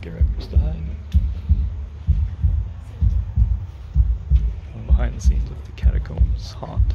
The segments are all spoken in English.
Scarecrows to hide. Behind the scenes of the catacombs haunt.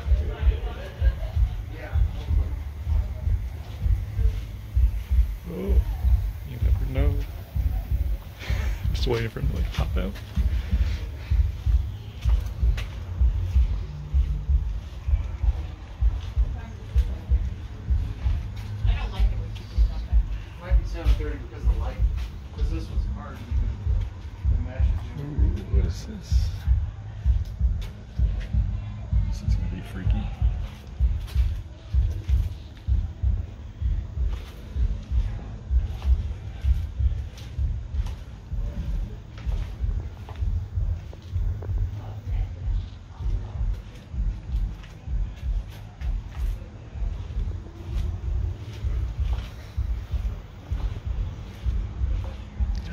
Just waiting for him to like pop out. Might be seven thirty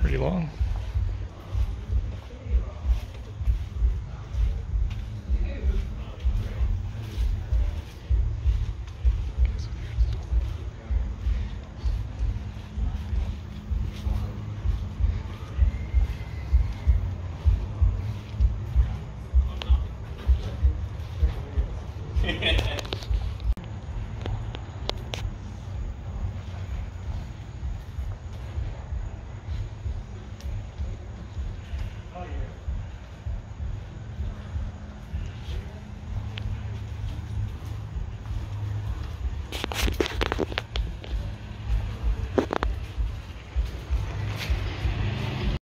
pretty long.